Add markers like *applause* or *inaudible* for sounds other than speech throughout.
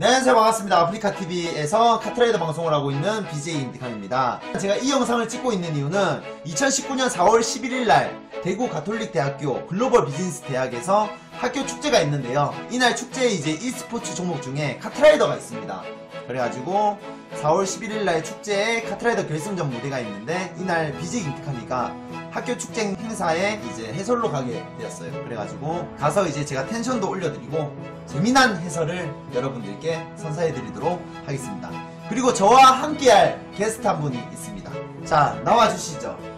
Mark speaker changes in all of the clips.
Speaker 1: 네, 안녕하세요. 반갑습니다. 아프리카TV에서 카트라이더 방송을 하고 있는 BJ 임디칸입니다. 제가 이 영상을 찍고 있는 이유는 2019년 4월 11일 날 대구 가톨릭 대학교 글로벌 비즈니스 대학에서 학교 축제가 있는데요. 이날 축제에 이제 e스포츠 종목 중에 카트라이더가 있습니다. 그래가지고 4월 11일 날 축제에 카트라이더 결승전 무대가 있는데 이날 BJ 임디칸이가 학교 축제 행사에 이제 해설로 가게 되었어요. 그래가지고 가서 이제 제가 텐션도 올려드리고 재미난 해설을 여러분들께 선사해드리도록 하겠습니다. 그리고 저와 함께할 게스트 한 분이 있습니다. 자 나와주시죠.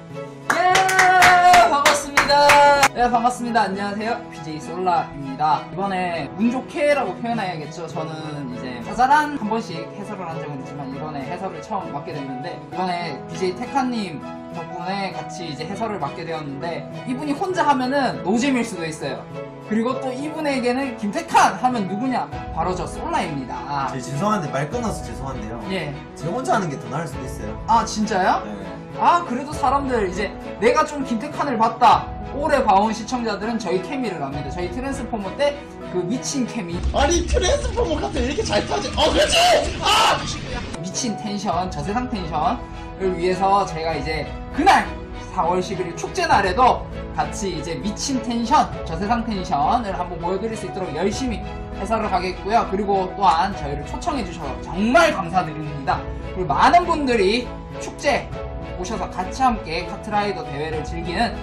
Speaker 2: 네 반갑습니다 안녕하세요 BJ 솔라입니다 이번에 운 좋게라고 표현해야겠죠 저는 이제 자잘한 한 번씩 해설을 한 적은 있지만 이번에 해설을 처음 맡게 됐는데 이번에 BJ 테카님 덕분에 같이 이제 해설을 맡게 되었는데 이분이 혼자 하면은 노잼일 수도 있어요 그리고 또 이분에게는 김태칸 하면 누구냐 바로 저 솔라입니다
Speaker 1: 제 죄송한데 말 끊어서 죄송한데요.
Speaker 2: 예.
Speaker 1: 제 혼자 하는 게 더 나을 수도 있어요.
Speaker 2: 아 진짜요?
Speaker 1: 네.
Speaker 2: 아 그래도 사람들 이제 내가 좀 김태칸을 봤다 오래 봐온 시청자들은 저희 케미를 압니다 저희 트랜스포머 때 그 미친 케미
Speaker 1: 아니 트랜스포머 같은 이렇게 잘 타지? 어 그렇지! 아!
Speaker 2: 미친 텐션 저세상 텐션을 위해서 제가 이제 그날 4월 11일 축제 날에도 같이 이제 미친 텐션 저세상 텐션을 한번 보여드릴 수 있도록 열심히 해설을 하겠고요 그리고 또한 저희를 초청해 주셔서 정말 감사드립니다 그리고 많은 분들이 축제 오셔서 같이 함께 카트라이더 대회를 즐기는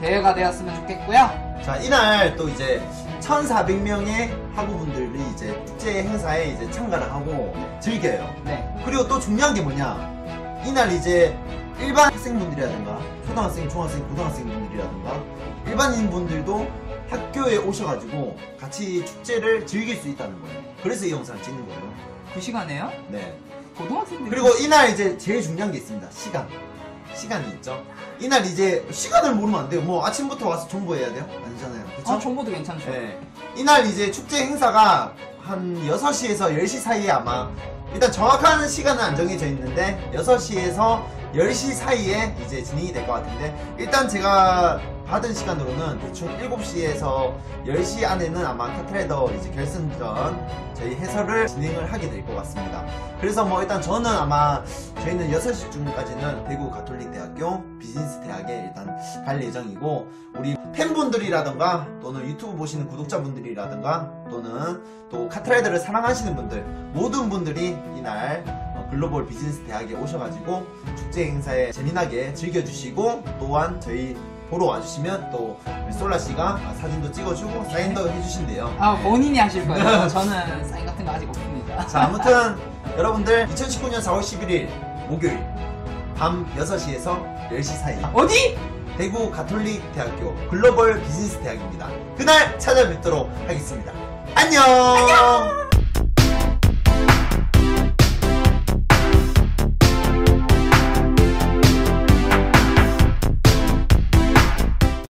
Speaker 2: 대회가 되었으면 좋겠고요.
Speaker 1: 자 이날 또 이제 1,400명의 학우분들이 이제 축제 행사에 이제 참가를 하고 즐겨요.
Speaker 2: 네.
Speaker 1: 그리고 또 중요한 게 뭐냐? 이날 이제 일반 학생분들이라든가 초등학생, 중학생, 고등학생분들이라든가 일반인 분들도 학교에 오셔가지고 같이 축제를 즐길 수 있다는 거예요. 그래서 이 영상을 찍는 거예요.
Speaker 2: 그 시간에요?
Speaker 1: 네.
Speaker 2: 고등학생들
Speaker 1: 그리고 이날 이제 제일 중요한 게 있습니다. 시간 시간이 있죠 이날 이제 시간을 모르면 안 돼요 뭐 아침부터 와서 정보해야 돼요? 아니잖아요 그쵸?
Speaker 2: 아 정보도 괜찮죠
Speaker 1: 네. 이날 이제 축제 행사가 한 6시에서 10시 사이에 아마 일단 정확한 시간은 안 정해져 있는데 6시에서 10시 사이에 이제 진행이 될 것 같은데 일단 제가 받은 시간으로는 대충 7시에서 10시 안에는 아마 카트레더 이제 결승전 저희 해설을 진행을 하게 될 것 같습니다. 그래서 뭐 일단 저는 아마 저희는 6시쯤까지는 대구 가톨릭대학교 비즈니스 대학에 일단 갈 예정이고 우리 팬분들이라던가 또는 유튜브 보시는 구독자분들이라던가 또는 또 카트라이더를 사랑하시는 분들 모든 분들이 이날 어, 글로벌 비즈니스 대학에 오셔가지고 축제 행사에 재미나게 즐겨주시고 또한 저희 보러 와주시면 또 솔라 씨가 사진도 찍어주고 사인도 해주신대요.
Speaker 2: 아 본인이 하실 거예요 *laughs* 저는 사인 같은 거 아직 없습니다
Speaker 1: 자 아무튼 *laughs* 여러분들 2019년 4월 11일 목요일 밤 6시에서 10시 사이
Speaker 2: 어디?
Speaker 1: 대구 가톨릭 대학교 글로벌 비즈니스 대학입니다. 그날 찾아뵙도록 하겠습니다. 안녕!